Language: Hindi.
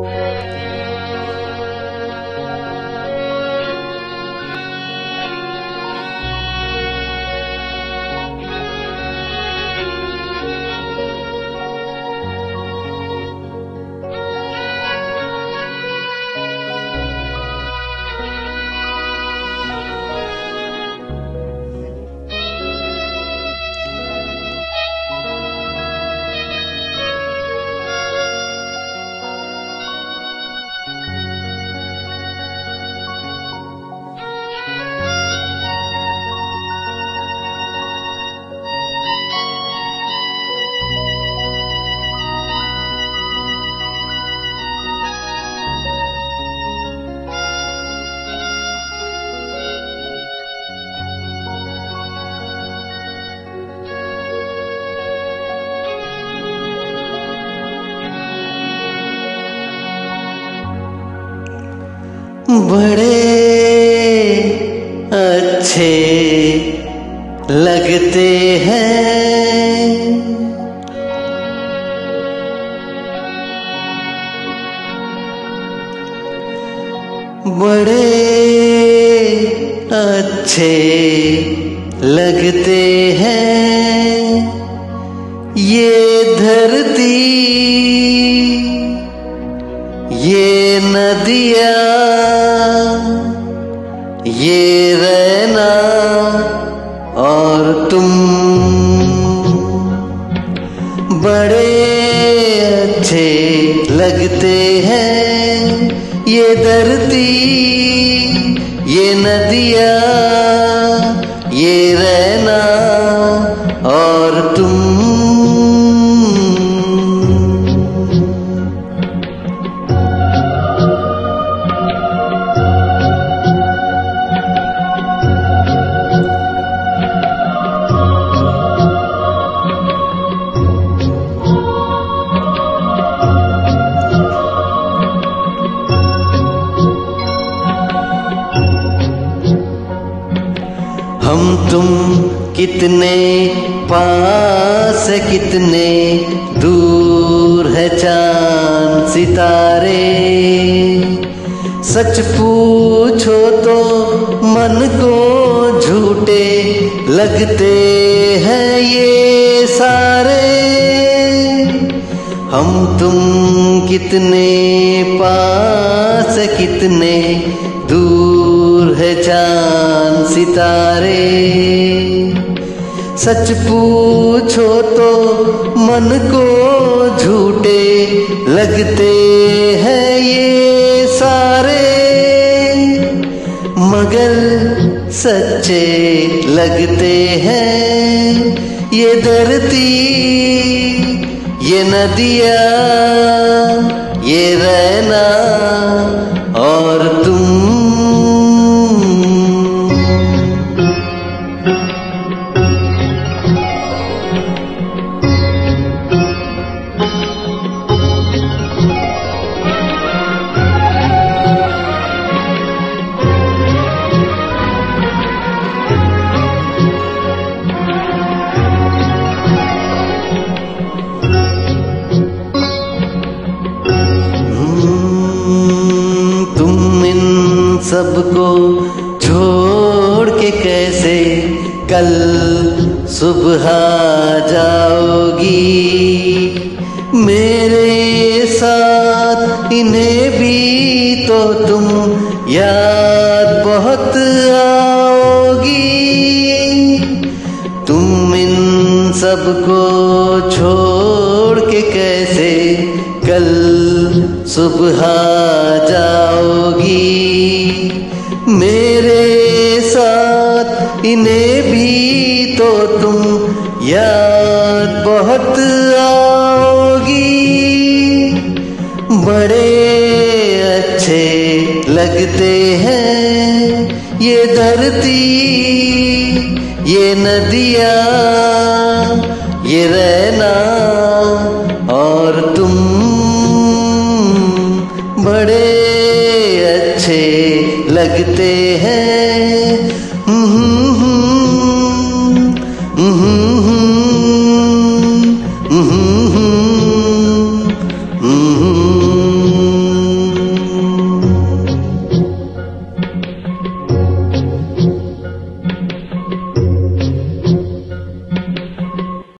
Yeah. बड़े अच्छे लगते हैं। बड़े अच्छे लगते हैं। ये धरती ये नदिया ये रहना और तुम बड़े अच्छे लगते हैं ये धरती तुम कितने पास कितने दूर है चाँद सितारे। सच पूछो तो मन को झूठे लगते हैं ये सारे। हम तुम कितने पास कितने सितारे। सच पूछो तो मन को झूठे लगते हैं ये सारे। मगर सच्चे लगते हैं ये धरती, ये नदिया, ये रहना सबको छोड़ के कैसे कल सुबह जाओगी? मेरे साथ इन्हें भी तो तुम याद बहुत आओगी। तुम इन सबको छोड़ के कैसे कल सुबह जाओगी? मेरे साथ, इन्हें भी तो तुम याद बहुत आओगी। बड़े अच्छे लगते हैं ये धरती, ये नदिया, ये रहना और तुम बड़े अच्छे लगते हैं।